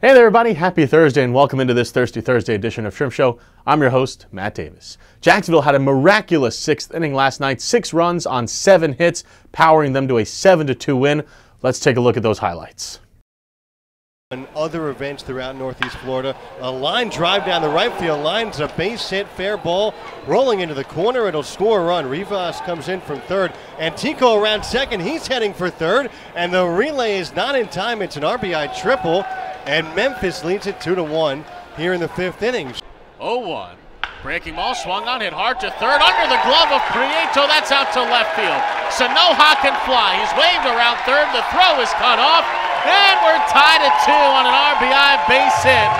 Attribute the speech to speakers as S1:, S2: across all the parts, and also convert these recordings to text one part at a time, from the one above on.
S1: Hey there, everybody. Happy Thursday and welcome into this Thirsty Thursday edition of Shrimp Show. I'm your host, Matt Davis. Jacksonville had a miraculous sixth inning last night, six runs on seven hits, powering them to a 7 2 win. Let's take a look at those highlights.
S2: And other events throughout Northeast Florida. A line drive down the right field line. It's a base hit, fair ball, rolling into the corner. It'll score a run. Rivas comes in from third. And Tico around second. He's heading for third. And the relay is not in time. It's an RBI triple. And Memphis leads it 2 to 1 here in the fifth inning.
S3: 0 1. Breaking ball swung on, hit hard to third, under the glove of Prieto. That's out to left field. Sanoja can fly. He's waved around third. The throw is cut off, and we're tied at two on an RBI base hit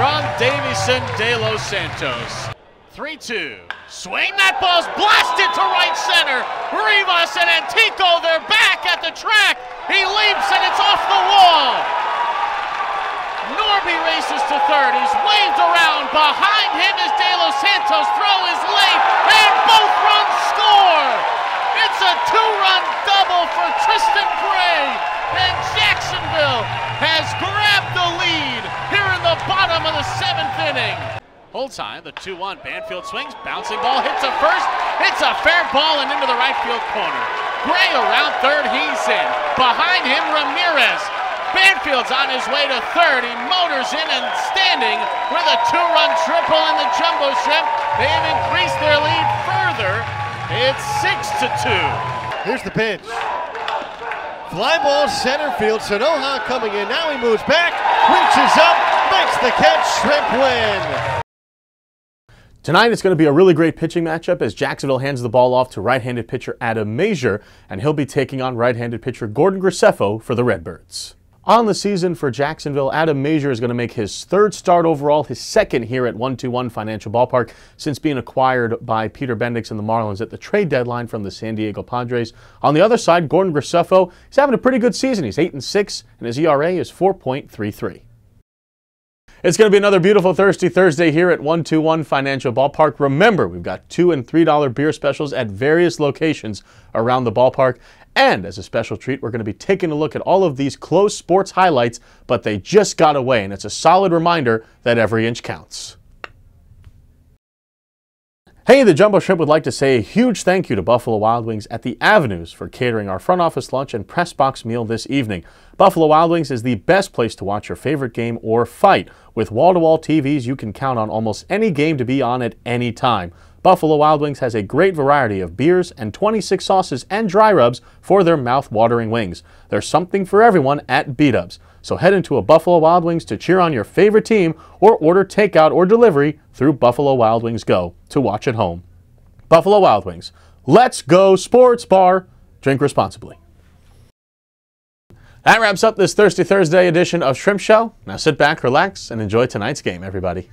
S3: from Deyvison De Los Santos. 3 2. Swing that ball's blasted to right center. Rivas and Antico, they're back at the track. He leaps and it's off the wall. Races to third. He's waved around. Behind him is De Los Santos. Throw is late, and both runs score. It's a two-run double for Tristan Gray, and Jacksonville has grabbed the lead here in the bottom of the seventh inning. Time, the 2-1 Banfield swings, bouncing ball hits a first. It's a fair ball and into the right field corner. Gray around third, he's in. Behind him, Ramirez. Banfield's on his way to third. He motors in and standing with a two-run triple in the jumbo shrimp. They've increased their lead further. It's six to two.
S2: Here's the pitch. Fly ball center field. Sanoja coming in. Now he moves back, reaches up, makes the catch. Shrimp win.
S1: Tonight it's going to be a really great pitching matchup as Jacksonville hands the ball off to right-handed pitcher Adam Mazur, and he'll be taking on right-handed pitcher Gordon Graceffo for the Redbirds. On the season for Jacksonville, Adam Mazur is going to make his third start overall, his second here at 121 Financial Ballpark since being acquired by Peter Bendix and the Marlins at the trade deadline from the San Diego Padres. On the other side, Gordon Graceffo, he's having a pretty good season. He's 8 and 6 and his ERA is 4.33. It's going to be another beautiful Thirsty Thursday here at 121 Financial Ballpark. Remember, we've got 2 and $3 beer specials at various locations around the ballpark. And as a special treat, we're going to be taking a look at all of these close sports highlights, but they just got away. And it's a solid reminder that every inch counts. Hey, the Jumbo Shrimp would like to say a huge thank you to Buffalo Wild Wings at the Avenues for catering our front office lunch and press box meal this evening. Buffalo Wild Wings is the best place to watch your favorite game or fight. With wall to wall TVs, you can count on almost any game to be on at any time. Buffalo Wild Wings has a great variety of beers and 26 sauces and dry rubs for their mouth-watering wings. There's something for everyone at B-Dubs. So head into a Buffalo Wild Wings to cheer on your favorite team or order takeout or delivery through Buffalo Wild Wings Go to watch at home. Buffalo Wild Wings. Let's go sports bar. Drink responsibly. That wraps up this Thirsty Thursday edition of Shrimp Show. Now sit back, relax, and enjoy tonight's game, everybody.